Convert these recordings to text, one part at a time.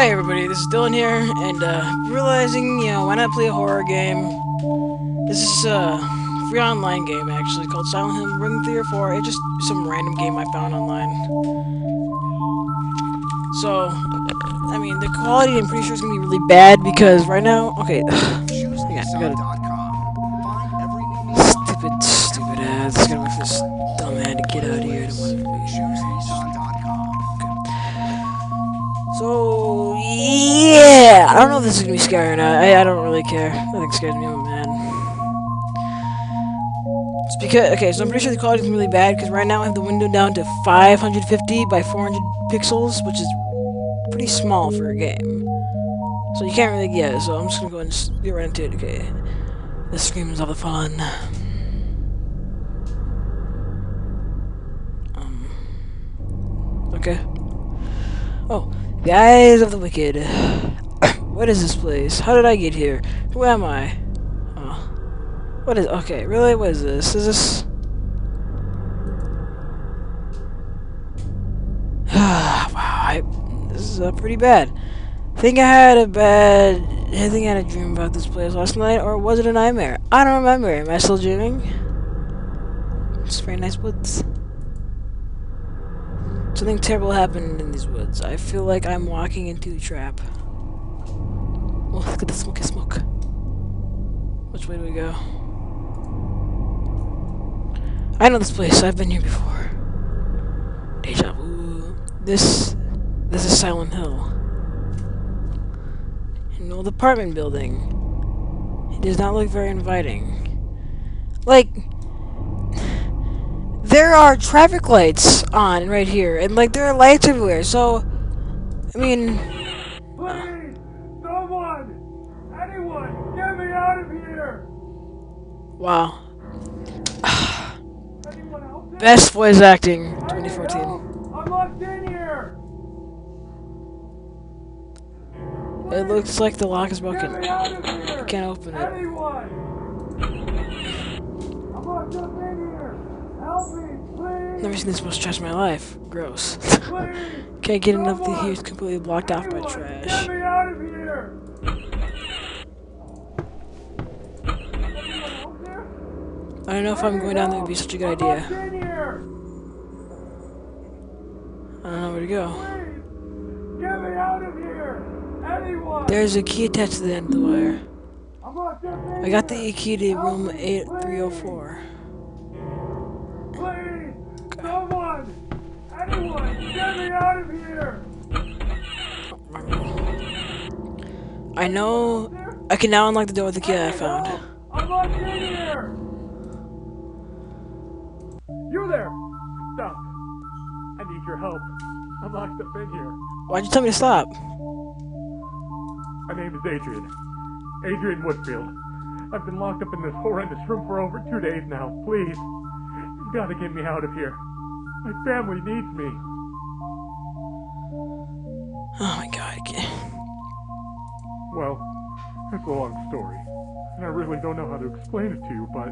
Hey everybody, this is Dylan here, and uh, realizing, you know, why not play a horror game? This is a free online game, actually, called Silent Hill Room 3 or 4. It's just some random game I found online. So, I mean, the quality I'm pretty sure is going to be really bad, because right now, okay, I gotta, if this is gonna be scary or not. I, I don't really care. Nothing scares me. I'm a man. It's because okay, so I'm pretty sure the quality is really bad because right now I have the window down to 550 by 400 pixels, which is pretty small for a game. So you can't really get it. So I'm just gonna go and get right into it. Okay, the screams of the fun. Um. Okay. Oh. The Eyes of the Wicked. What is this place? How did I get here? Who am I? Oh. What is... Okay, really? What is this? Is this... wow, I, this is uh, pretty bad. Think I had a bad... I think I had a dream about this place last night, or was it a nightmare? I don't remember. Am I still dreaming? It's very nice woods. Something terrible happened in these woods. I feel like I'm walking into a trap. Oh, look at the smoky smoke. Which way do we go? I know this place. I've been here before. Deja vu. This... This is Silent Hill. An old apartment building. It does not look very inviting. Like, there are traffic lights on right here, and like there are lights everywhere. So, I mean, wow, Anyone out there? best voice acting, 2014. I'm locked in here. It looks like the lock is broken. me out of here! Can't open it. I'm locked up in here. Help me, please. Never seen this much trash in my life. Gross. Can't get enough to here. It's completely blocked off by trash. Get me out of here. Anyone out there? I don't know if I'm going down there would be such a good idea. I don't know where to go. There's a key attached to the end of the wire. I got the here. key to room 8304. Please, someone, anyone, get me out of here! I know I can now unlock the door with the key I found. Locked up in here. Why'd you tell me to stop? My name is Adrian. Adrian Woodfield. I've been locked up in this horrendous room for over two days now. Please, you've got to get me out of here. My family needs me. Oh my god. I can't. Well, it's a long story, and I really don't know how to explain it to you, but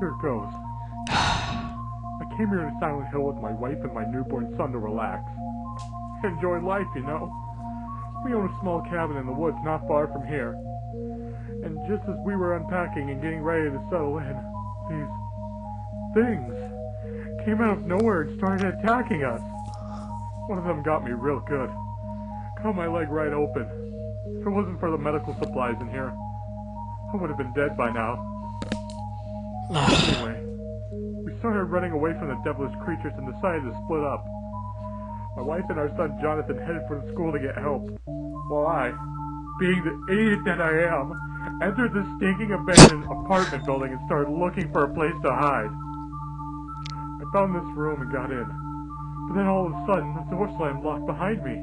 here it goes. I came here to Silent Hill with my wife and my newborn son to relax. Enjoy life, you know. We own a small cabin in the woods not far from here. And just as we were unpacking and getting ready to settle in, these things came out of nowhere and started attacking us. One of them got me real good. Cut my leg right open. If it wasn't for the medical supplies in here, I would have been dead by now. Anyway, we started running away from the devilish creatures and decided to split up. My wife and our son Jonathan headed for the school to get help, while I, being the idiot that I am, entered the stinking abandoned apartment building and started looking for a place to hide. I found this room and got in, but then all of a sudden the door slammed locked behind me.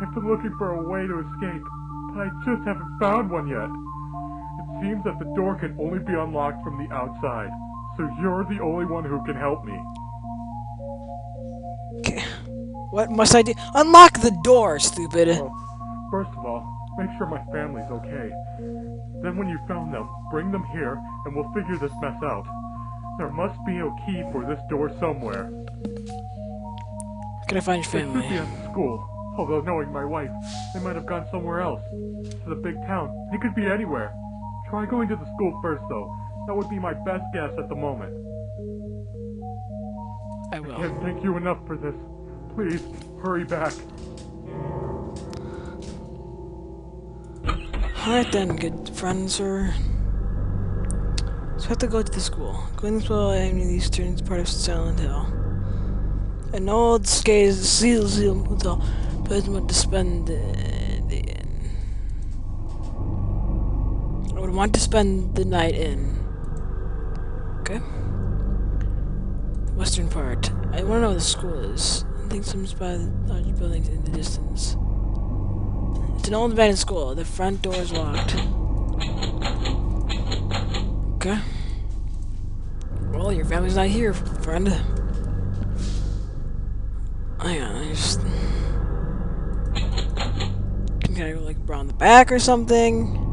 I've been looking for a way to escape, but I just haven't found one yet. It seems that the door can only be unlocked from the outside, so you're the only one who can help me. What must I do? Unlock the door, stupid. Well, first of all, make sure my family's okay. Then when you found them, bring them here, and we'll figure this mess out. There must be a key for this door somewhere. Can I find your It should be family? at school. Although knowing my wife, they might have gone somewhere else. To the big town. It could be anywhere. Try going to the school first, though. That would be my best guess at the moment. I will. I can't thank you enough for this. Please, hurry back. Alright then, good friend, sir. So I have to go to the school. At the Eastern part of Silent Hill. An old skaze seal seal hotel place want to spend the in. I would want to spend the night in. Okay. Western part. I want to know where the school is. Think some by the large buildings in the distance. It's an old abandoned school. The front door is locked. Okay. Well, your family's not here, friend. Oh, Hang on, I just... Can I go, like, around the back or something?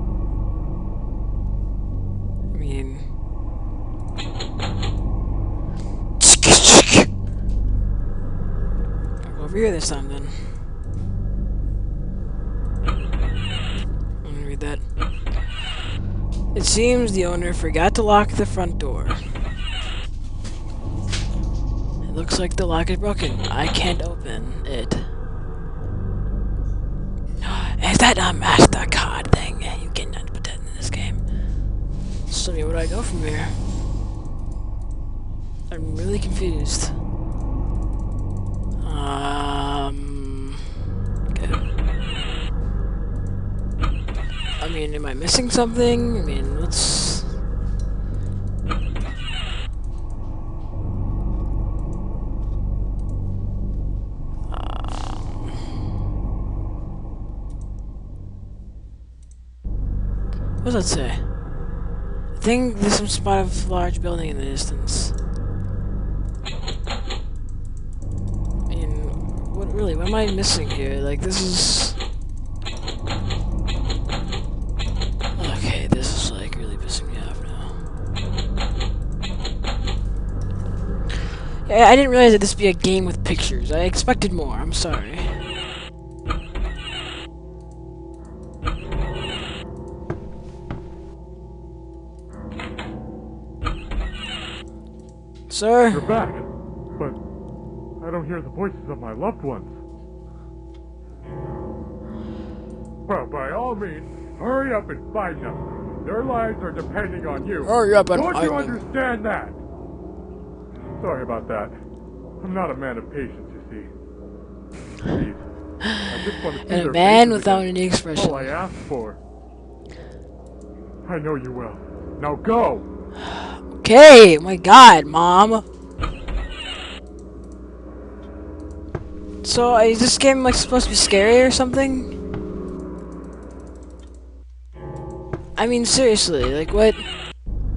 Over this time, then. Let me read that. It seems the owner forgot to lock the front door. It looks like the lock is broken. I can't open it. Is that a MasterCard thing? You cannot put that in this game. So where do I go from here? I'm really confused. Mean, am I missing something? I mean, let's... Um, What does that say? I think there's some spot of large building in the distance. I mean, what really? What am I missing here? Like, this is... Okay, this is like really pissing me off now. Yeah, I didn't realize that this would be a game with pictures. I expected more. I'm sorry. Sir? You're back. But I don't hear the voices of my loved ones. Well, by all means, hurry up and find them. Their lives are depending on you. Hurry up and Don't find you them. understand that? Sorry about that. I'm not a man of patience, you see. Please. I just want to see a man without any expression. All I asked for. I know you will. Now go! Okay, my god, mom. So, uh, is this game like supposed to be scary or something? I mean, seriously, like what?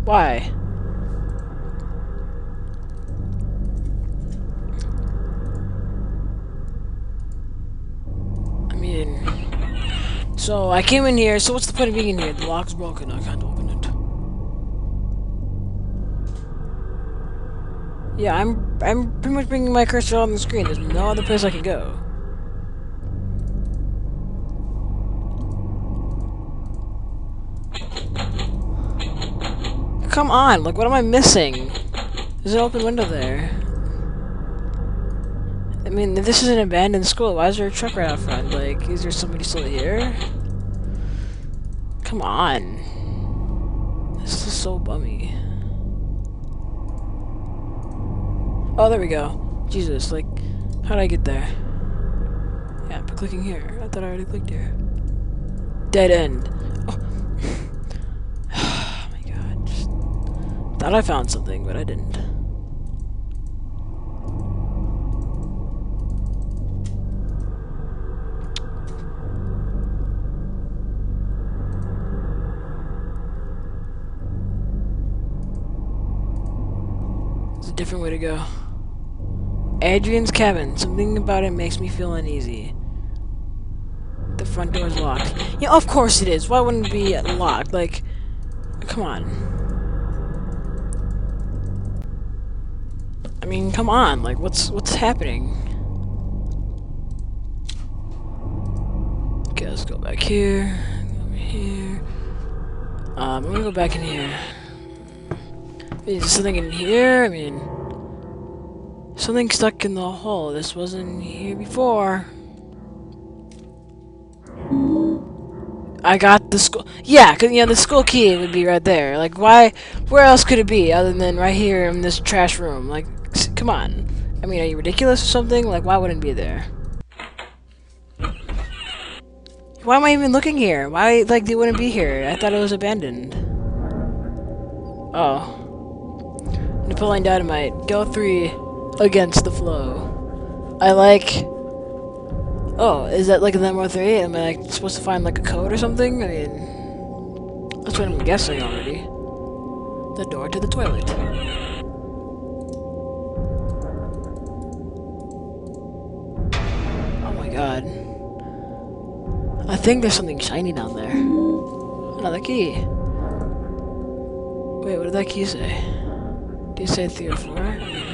Why? So I came in here. So what's the point of being in here? The lock's broken. I can't open it. Yeah, I'm I'm pretty much bringing my cursor on the screen. There's no other place I can go. Come on, like what am I missing? There's an open window there. I mean, this is an abandoned school, why is there a truck right out front? Like, is there somebody still here? Come on. This is so bummy. Oh, there we go. Jesus, like, how did I get there? Yeah, by clicking here. I thought I already clicked here. Dead end. Oh, oh my god. Just thought I found something, but I didn't. Different way to go. Adrian's cabin. Something about it makes me feel uneasy. The front door is locked. Yeah, of course it is. Why wouldn't it be locked? Like, come on. I mean, come on. Like, what's what's happening? Okay, let's go back here. Over here. Um, I'm gonna go back in here. Is there something in here? I mean, something stuck in the hole. This wasn't here before. I got the school. Yeah, cause you know the school key would be right there. Like, why? Where else could it be other than right here in this trash room? Like, come on. I mean, are you ridiculous or something? Like, why wouldn't it be there? Why am I even looking here? Why, like, they wouldn't be here? I thought it was abandoned. Oh. Napoleon Dynamite. Go three against the flow. I like... Oh, is that like a number three? Am I like supposed to find like a code or something? I mean, that's what I'm guessing already. The door to the toilet. Oh my god. I think there's something shiny down there. Another key. Wait, what did that key say? Did you say three or four?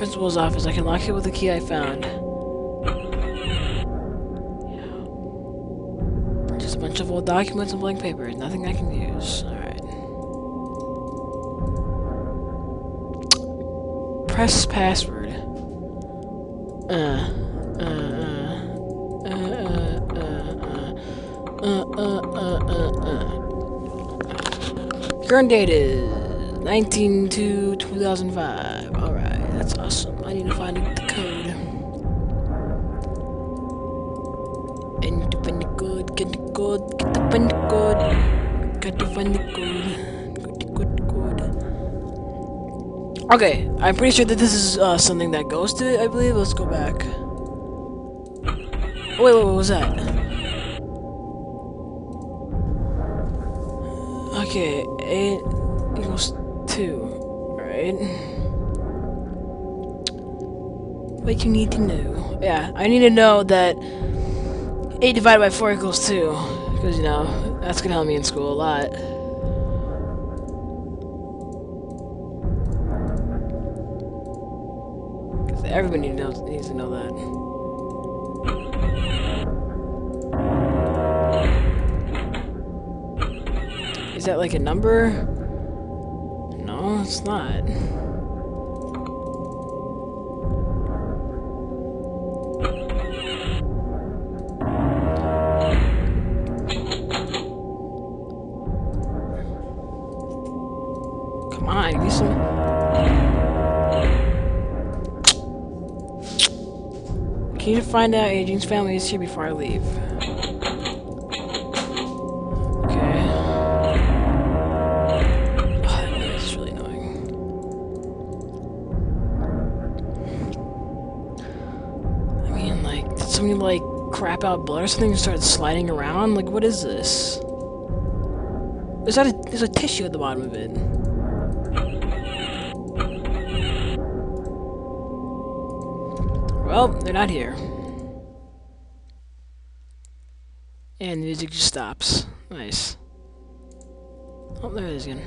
Principal's office. I can lock it with the key I found. Just a bunch of old documents and blank paper. Nothing I can use. Alright. Press password. Uh, uh, uh, uh, uh, uh, uh, uh, uh, uh. Current date is 19 to 2005. Alright, that's awesome. I need to find the code. I need to find the code, get the code, get to find the code. Got to find the code. The code. Okay, I'm pretty sure that this is uh, something that goes to it, I believe. Let's go back. Wait, wait, what was that? Okay, 8 equals 2, right? What you need to know. Yeah, I need to know that 8 divided by 4 equals 2. Because, you know, that's going to help me in school a lot. Everybody knows, needs to know that. Is that like a number? No, it's not. Find out Adrian's family is here before I leave? Okay. That really annoying. I mean, like, did somebody, like, crap out blood or something and start sliding around? Like, what is this? There's, not a, there's a tissue at the bottom of it. Well, they're not here. And the music just stops. Nice. Oh, there it is again.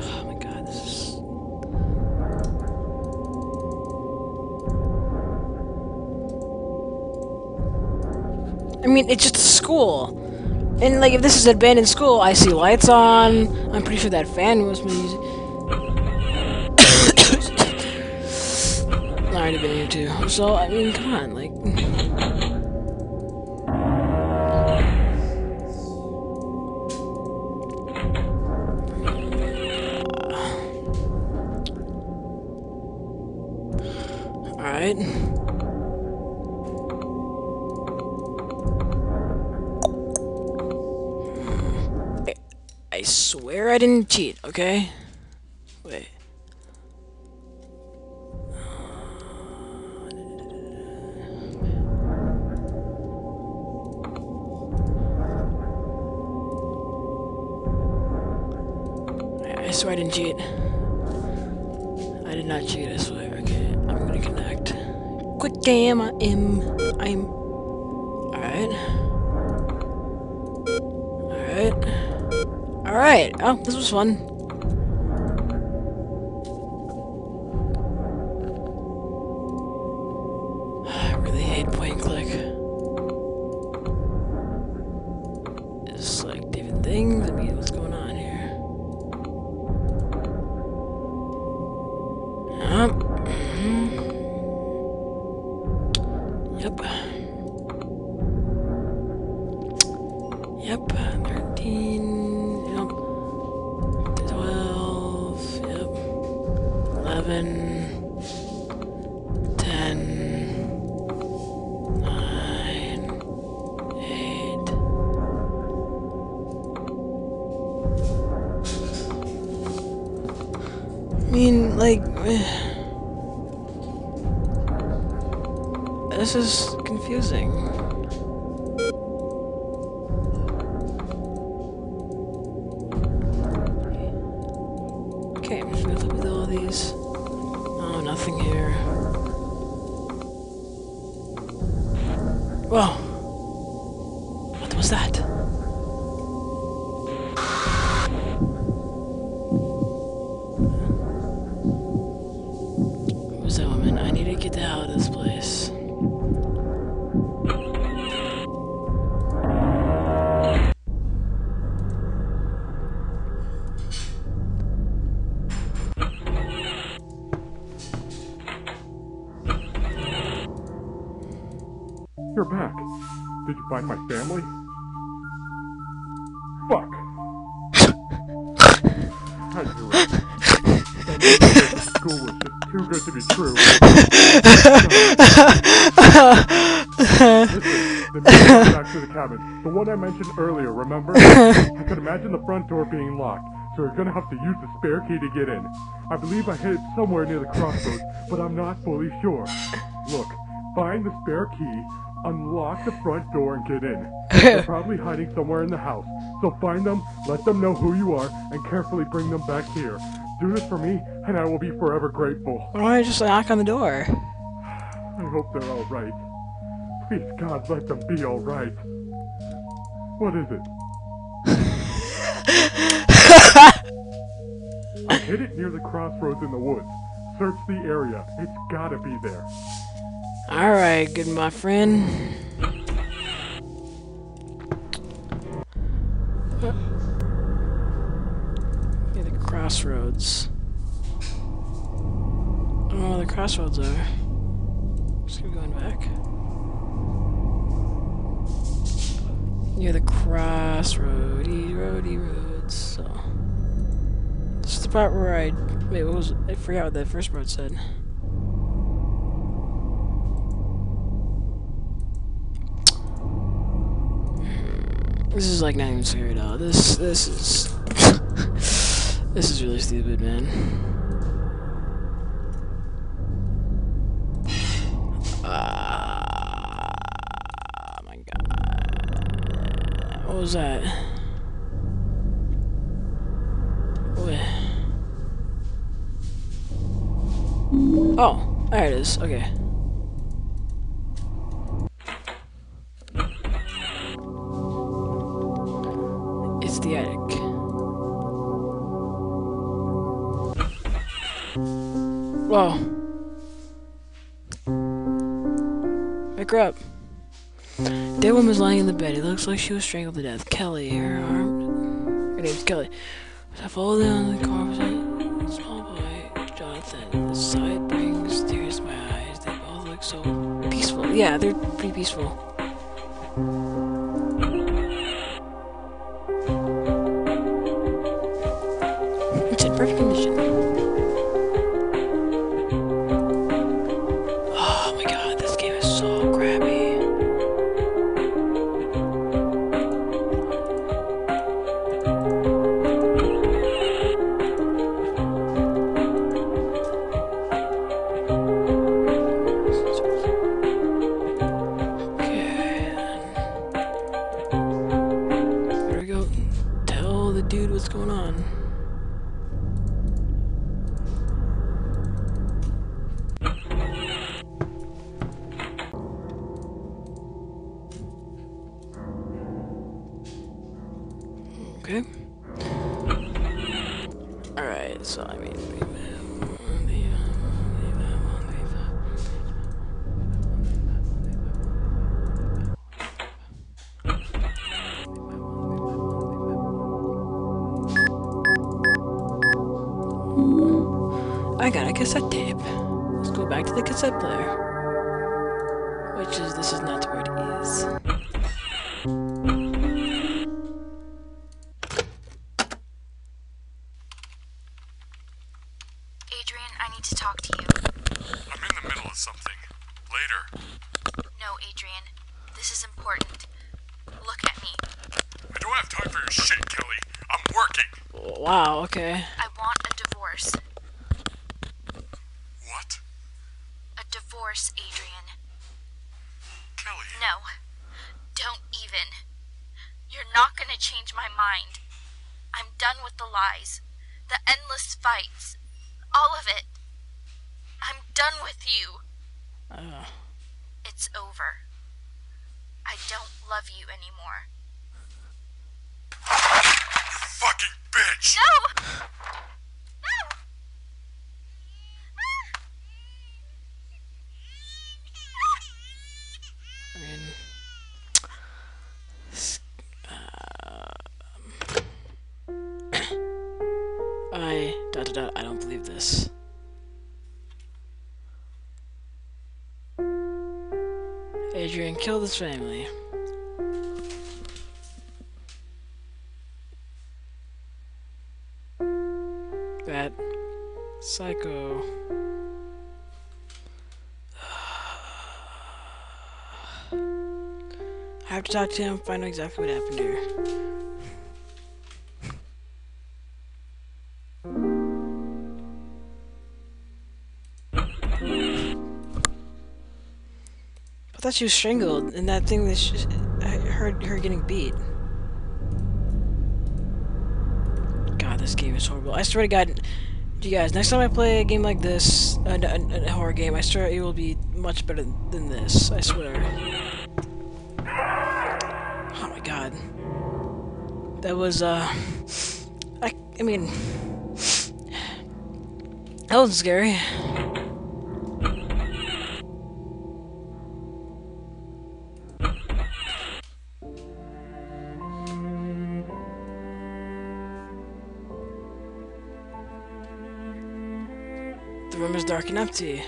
Oh my god, this is... I mean, it's just a school. And, like, if this is an abandoned school, I see lights on. I'm pretty sure that fan was music. Already been here too. So, I mean, come on, like... Alright. I swear I didn't cheat, okay? swear I didn't cheat. I did not cheat, I swear. Okay, I'm gonna connect. Quick game, I am. I'm. Alright. Alright. Alright. Oh, this was fun. I really hate point click. Is confusing. Did you find my family? Fuck. I knew it. That school was just too good to be true. Listen, the meeting went back to the cabin. The one I mentioned earlier, remember? I could imagine the front door being locked, so we're gonna have to use the spare key to get in. I believe I hid it somewhere near the crossroads, but I'm not fully sure. Look, find the spare key, unlock the front door, and get in. They're probably hiding somewhere in the house. So find them, let them know who you are, and carefully bring them back here. Do this for me, and I will be forever grateful. Why don't I just knock on the door? I hope they're alright. Please, God, let them be alright. What is it? I hid it near the crossroads in the woods. Search the area. It's gotta be there. Alright, good my friend. Near the crossroads. I don't know where the crossroads are. Just keep going back. Near the crossroady, roady roads, so. This is the part where I. Wait, what was. I forgot what that first part said. This is like not even scary at all. This this is this is really stupid, man. Ah, my god. What was that? Oh, there it is. Okay. Is lying in the bed. It looks like she was strangled to death. Kelly, her arm. Her name's Kelly. I fall down the a Small boy, Jonathan. The sight brings tears to my eyes. They both look so peaceful. Yeah, they're pretty peaceful. Dude what's going on. Okay. I want a divorce. What? A divorce, Adrian. Kelly. No. Don't even. You're not gonna change my mind. I'm done with the lies, the endless fights, all of it. I'm done with you. Uh, It's over. I don't love you anymore. You fucking bitch! No! I uh, I. I don't believe this. Adrian killed his family. Psycho. I have to talk to him, find out exactly what happened here. I thought she was strangled and that thing that she, I heard her getting beat. God, this game is horrible. I swear to God, you guys, next time I play a game like this, a, a, a horror game, I swear it will be much better than this. I swear. Oh my God. That was, uh, I, I mean, that was scary. The room is dark and empty.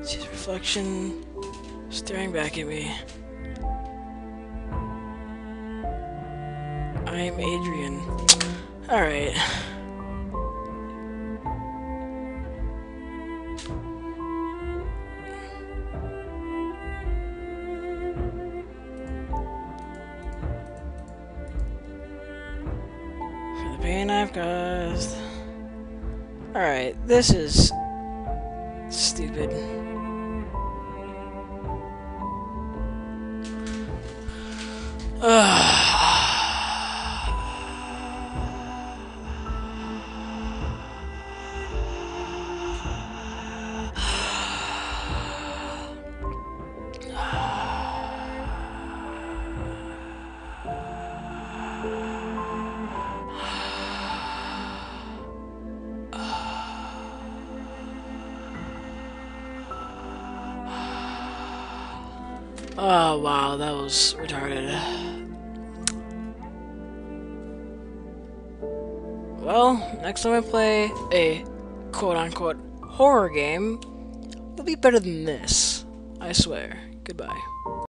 See his reflection staring back at me. I'm Adrian. Alright. This is stupid. Oh wow, that was retarded. Well, next time I play a quote unquote horror game, it'll be better than this. I swear. Goodbye.